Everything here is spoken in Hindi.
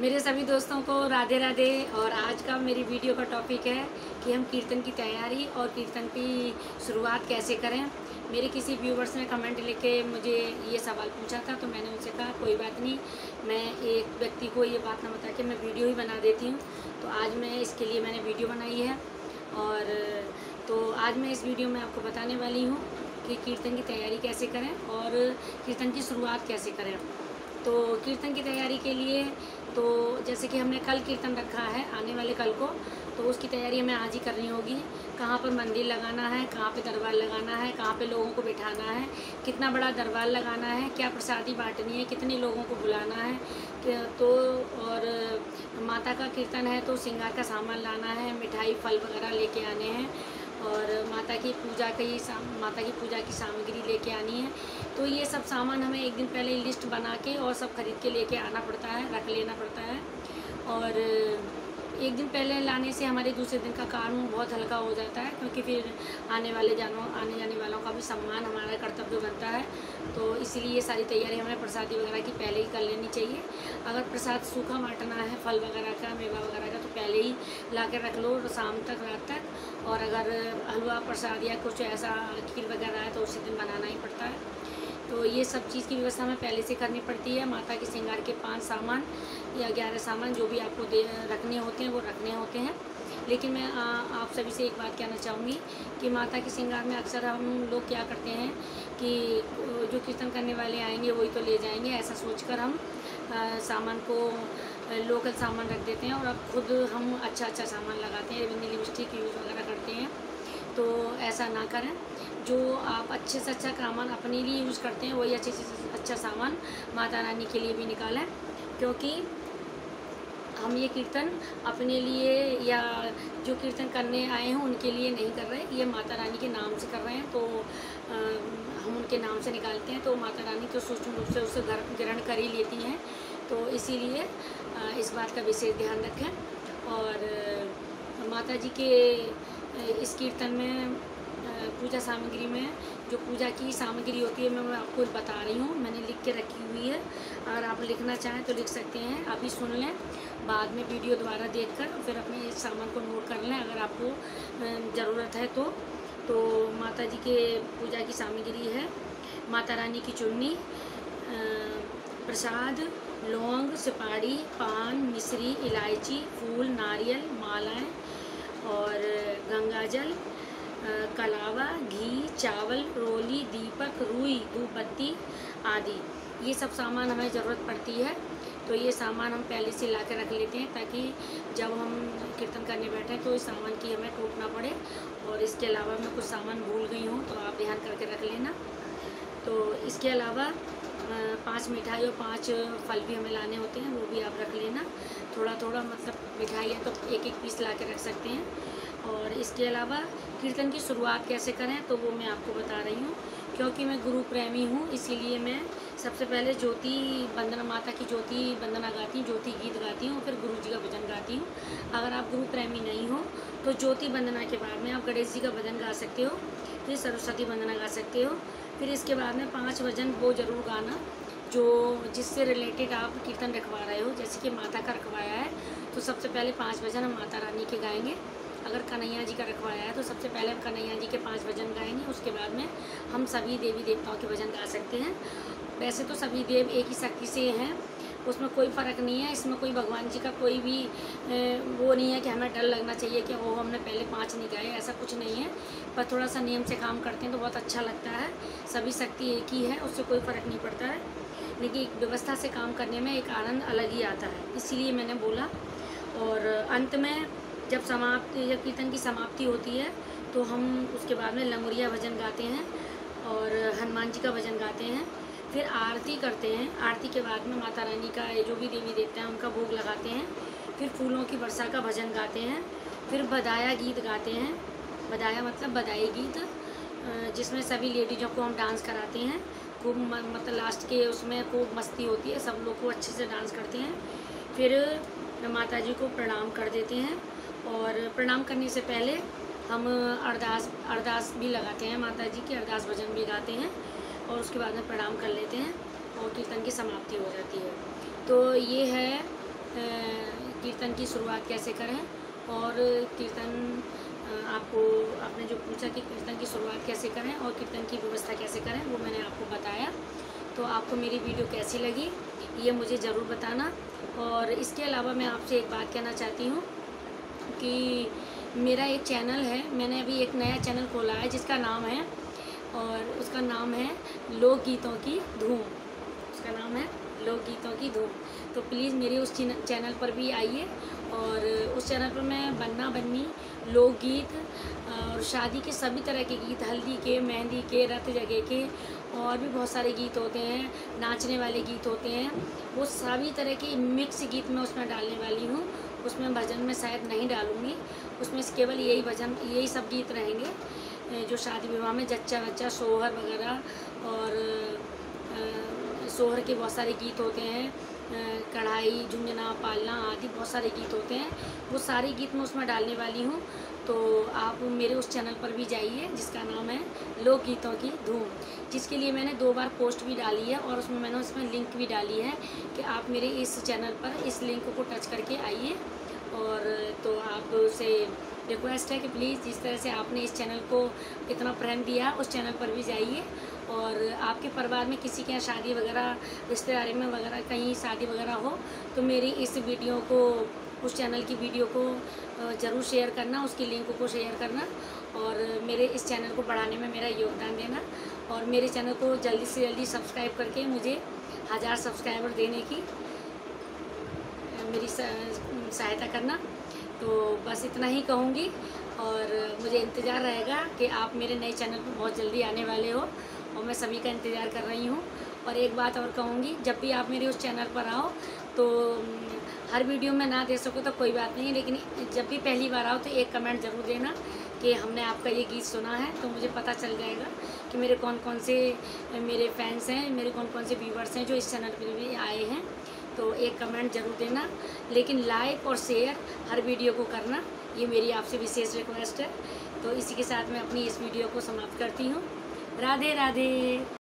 मेरे सभी दोस्तों को राधे राधे और आज का मेरी वीडियो का टॉपिक है कि हम कीर्तन की तैयारी और कीर्तन की शुरुआत कैसे करें। मेरे किसी व्यूवर्स ने कमेंट लेके मुझे ये सवाल पूछा था तो मैंने उनसे कहा, कोई बात नहीं, मैं एक व्यक्ति को ये बात ना बता के मैं वीडियो ही बना देती हूँ। तो आज मैं इसके लिए मैंने वीडियो बनाई है और तो आज मैं इस वीडियो में आपको बताने वाली हूँ कि कीर्तन की तैयारी कैसे करें और कीर्तन की शुरुआत कैसे करें। तो कीर्तन की तैयारी के लिए तो जैसे कि हमने कल कीर्तन रखा है, आने वाले कल को तो उसकी तैयारी हमें आज ही करनी होगी। कहाँ पर मंदिर लगाना है, कहाँ पे दरबार लगाना है, कहाँ पे लोगों को बिठाना है, कितना बड़ा दरबार लगाना है, क्या प्रसादी बांटनी है, कितने लोगों को बुलाना है तो और माता का कीर्तन है तो सिंगार का सामान लाना है, मिठाई, फल वगैरह लेके आने हैं। और माता की पूजा का माता की पूजा की सामग्री लेके आनी है। तो ये सब सामान हमें एक दिन पहले लिस्ट बना के और सब खरीद के लेके आना पड़ता है, रख लेना पड़ता है। और एक दिन पहले लाने से हमारे दूसरे दिन का काम बहुत हल्का हो जाता है, क्योंकि फिर आने वाले जानों आने जाने वालों का भी सम्मान हमारा कर्तव्य बनता है। तो इसीलिए ये सारी तैयारी हमें प्रसादी वगैरह की पहले ही कर लेनी चाहिए। अगर प्रसाद सूखा बांटना है, फल वगैरह का, मेवा वगैरह का तो पहले ही ला कर रख लो शाम तक, रात तक। और अगर हलवा प्रसाद या कुछ ऐसा खीर वगैरह है तो उसी दिन बनाना ही पड़ता है। तो ये सब चीज़ की व्यवस्था हमें पहले से करनी पड़ती है। माता के श्रृंगार के पाँच सामान या ग्यारह सामान जो भी आपको दे रखने होते हैं वो रखने होते हैं। लेकिन मैं आ, आप सभी से एक बात कहना चाहूँगी कि माता के श्रृंगार में अक्सर हम लोग क्या करते हैं कि जो कीर्तन करने वाले आएँगे वही तो ले जाएँगे। ऐसा सोचकर हम आ, सामान को लोकल सामान रख देते हैं और अब खुद हम अच्छा अच्छा सामान लगाते हैं। रिबन लिपस्टिक यूज़ तो ऐसा ना करें। जो आप अच्छे से अच्छा सामान अपने लिए यूज़ करते हैं वही अच्छे से अच्छा सामान माता रानी के लिए भी निकालें। क्योंकि हम ये कीर्तन अपने लिए या जो कीर्तन करने आए हैं उनके लिए नहीं कर रहे। ये माता रानी के नाम से कर रहे हैं तो आ, हम उनके नाम से निकालते हैं। तो माता रानी तो सूक्ष्म रूप से उसे ग्रहण कर ही लेती हैं। तो इसीलिए इस बात का विशेष ध्यान रखें। और माता जी के इस कीर्तन में पूजा सामग्री में, जो पूजा की सामग्री होती है, मैं आपको बता रही हूँ। मैंने लिख के रखी हुई है। अगर आप लिखना चाहें तो लिख सकते हैं। अभी सुन लें, बाद में वीडियो दोबारा देखकर फिर अपने इस सामान को नोट कर लें, अगर आपको ज़रूरत है तो। तो माता जी के पूजा की सामग्री है, माता रानी की चुन्नी प्रसाद, लौंग, सुपारी, पान, मिश्री, इलायची, फूल, नारियल, मालाएँ और गंगाजल कलावा, घी, चावल, रोली, दीपक, रुई, धूपबत्ती आदि। ये सब सामान हमें ज़रूरत पड़ती है तो ये सामान हम पहले से ला कर रख लेते हैं ताकि जब हम कीर्तन करने बैठें तो इस सामान की हमें टूटना पड़े और इसके अलावा मैं कुछ सामान भूल गई हूँ तो आप ध्यान करके रख लेना। तो इसके अलावा पाँच मिठाई और पाँच फल भी हमें लाने होते हैं, वो भी आप रख लेना। थोड़ा थोड़ा मतलब मिठाई है तो एक एक पीस ला के रख सकते हैं। और इसके अलावा कीर्तन की शुरुआत कैसे करें तो वो मैं आपको बता रही हूँ। क्योंकि मैं गुरु प्रेमी हूँ, इसीलिए मैं सबसे पहले ज्योति वंदना माता की ज्योति वंदना गाती हूँ, ज्योति गीत गाती हूँ, फिर गुरु जी का भजन गाती हूँ। अगर आप गुरु प्रेमी नहीं हो तो ज्योति वंदना के बाद में आप गणेश जी का भजन गा सकते हो, फिर सरस्वती वंदना गा सकते हो फिर इसके बाद में पाँच भजन वो ज़रूर गाना, जो जिससे रिलेटेड आप कीर्तन रखवा रहे हो, जैसे कि माता का रखवाया है तो सबसे पहले पाँच भजन हम माता रानी के गाएँगे। अगर कन्हैया जी का रखवाया है तो सबसे पहले हम कन्हैया जी के पाँच भजन गाएँगे, उसके बाद में हम सभी देवी देवताओं के भजन गा सकते हैं। वैसे तो सभी देव एक ही शक्ति से हैं उसमें कोई फ़र्क नहीं है, इसमें कोई भगवान जी का कोई भी वो नहीं है कि हमें डर लगना चाहिए कि वो हमने पहले पाँच नहीं गाए, ऐसा कुछ नहीं है। पर थोड़ा सा नियम से काम करते हैं तो बहुत अच्छा लगता है। सभी शक्ति एक ही है, उससे कोई फ़र्क नहीं पड़ता है। लेकिन एक व्यवस्था से काम करने में एक आनंद अलग ही आता है, इसीलिए मैंने बोला। और अंत में जब समाप्ति, जब कीर्तन की समाप्ति होती है तो हम उसके बाद में लंगुरिया भजन गाते हैं और हनुमान जी का भजन गाते हैं। फिर आरती करते हैं। आरती के बाद में माता रानी का जो भी देवी देवता हैं, उनका भोग लगाते हैं। फिर फूलों की वर्षा का भजन गाते हैं। फिर बदाया गीत गाते हैं। बदाया मतलब बधाई गीत जिसमें सभी लेडीज़ों को हम डांस कराते हैं। खूब मतलब लास्ट के उसमें खूब मस्ती होती है, सब लोग को अच्छे से डांस करते हैं। फिर माता जी को प्रणाम कर देते हैं और प्रणाम करने से पहले हम अरदास अरदास भी लगाते हैं। माता जी की अरदास भजन भी गाते हैं। और उसके बाद में प्रणाम कर लेते हैं और कीर्तन की समाप्ति हो जाती है। तो ये है कीर्तन की शुरुआत कैसे करें और कीर्तन आपको, आपने जो पूछा कि कीर्तन की शुरुआत कैसे करें और कीर्तन की व्यवस्था कैसे करें, वो मैंने आपको बताया। तो आपको मेरी वीडियो कैसी लगी, ये मुझे ज़रूर बताना। और इसके अलावा मैं आपसे एक बात कहना चाहती हूँ कि मेरा एक चैनल है, मैंने अभी एक नया चैनल खोला है जिसका नाम है और उसका नाम है लोकगीतों की धूम। उसका नाम है लोकगीतों की धूम। तो प्लीज़ मेरे उस चैनल पर भी आइए और उस चैनल पर मैं बन्ना बन्नी लोकगीत और शादी के सभी तरह के गीत, हल्दी के, मेहंदी के, रथ जगह के और भी बहुत सारे गीत होते हैं, नाचने वाले गीत होते हैं। वो सभी तरह के मिक्स गीत मैं उसमें डालने वाली हूँ। उसमें भजन में शायद नहीं डालूँगी। उसमें केवल यही भजन, यही सब गीत रहेंगे। जो शादी विवाह में जच्चा बच्चा, सोहर वगैरह और सोहर के बहुत सारे गीत होते हैं कढ़ाई, झुंझुना, पालना आदि बहुत सारे गीत होते हैं। वो सारे गीत मैं उसमें डालने वाली हूँ। तो आप मेरे उस चैनल पर भी जाइए, जिसका नाम है लोक गीतों की धूम, जिसके लिए मैंने दो बार पोस्ट भी डाली है और उसमें मैंने उसमें लिंक भी डाली है कि आप मेरे इस चैनल पर इस लिंक को टच करके आइए। और तो आप उसे रिक्वेस्ट है कि प्लीज़ जिस तरह से आपने इस चैनल को इतना प्रेम दिया, उस चैनल पर भी जाइए और आपके परिवार में किसी के यहाँ शादी वगैरह, रिश्तेदारी में वगैरह, कहीं शादी वगैरह हो तो मेरी इस वीडियो को, उस चैनल की वीडियो को ज़रूर शेयर करना, उसकी लिंक को शेयर करना और मेरे इस चैनल को बढ़ाने में मेरा योगदान देना और मेरे चैनल को जल्दी से जल्दी सब्सक्राइब करके मुझे हज़ार सब्सक्राइबर देने की मेरी सहायता करना। तो बस इतना ही कहूँगी और मुझे इंतज़ार रहेगा कि आप मेरे नए चैनल पर बहुत जल्दी आने वाले हो और मैं सभी का इंतज़ार कर रही हूँ। और एक बात और कहूँगी, जब भी आप मेरे उस चैनल पर आओ तो हर वीडियो में ना दे सको तो कोई बात नहीं, लेकिन जब भी पहली बार आओ तो एक कमेंट ज़रूर देना कि हमने आपका ये गीत सुना है तो मुझे पता चल जाएगा कि मेरे कौन कौन से, मेरे फैंस हैं, मेरे कौन कौन से व्यूवर्स हैं जो इस चैनल पर भी आए हैं। तो एक कमेंट ज़रूर देना, लेकिन लाइक और शेयर हर वीडियो को करना, ये मेरी आपसे विशेष रिक्वेस्ट है। तो इसी के साथ मैं अपनी इस वीडियो को समाप्त करती हूँ। राधे राधे